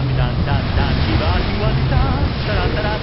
ダンダンダンダンじわダンラダラ